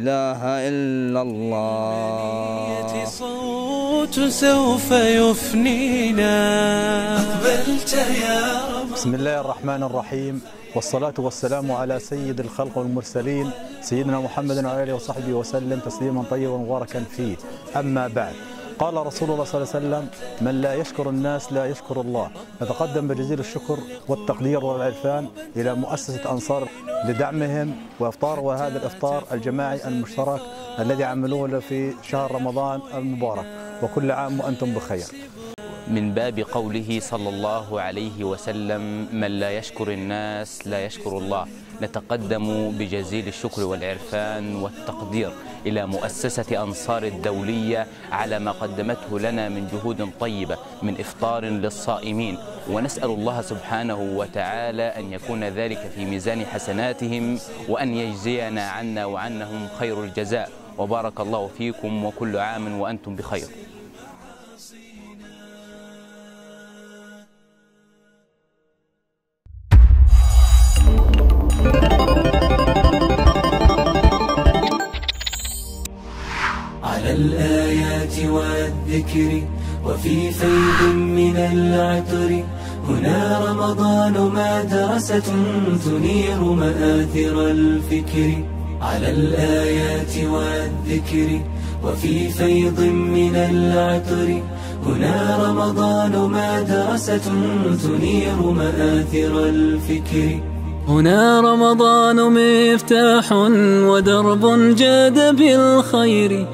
إله إلا الله. صوت سوف يفنينا. أقبلت يا رب. بسم الله الرحمن الرحيم. والصلاة والسلام على سيد الخلق والمرسلين سيدنا محمد وعلى آله وصحبه وسلم تسليما طيبا مباركا فيه. أما بعد قال رسول الله صلى الله عليه وسلم من لا يشكر الناس لا يشكر الله. نتقدم بجزيل الشكر والتقدير والعرفان إلى مؤسسة أنصار لدعمهم وإفطار وهذا الإفطار الجماعي المشترك الذي عملوه في شهر رمضان المبارك. وكل عام وأنتم بخير. من باب قوله صلى الله عليه وسلم من لا يشكر الناس لا يشكر الله. نتقدم بجزيل الشكر والعرفان والتقدير إلى مؤسسة أنصار الدولية على ما قدمته لنا من جهود طيبة من إفطار للصائمين. ونسأل الله سبحانه وتعالى أن يكون ذلك في ميزان حسناتهم وأن يجزينا عنا وعنهم خير الجزاء. وبارك الله فيكم وكل عام وأنتم بخير. الآيات والذكر وفي فيض من العطر. هنا رمضان مدرسة تنير مآثر الفكر. على الآيات والذكر وفي فيض من العطر. هنا رمضان مدرسة تنير مآثر الفكر. هنا رمضان مفتاح ودرب جاد بالخير.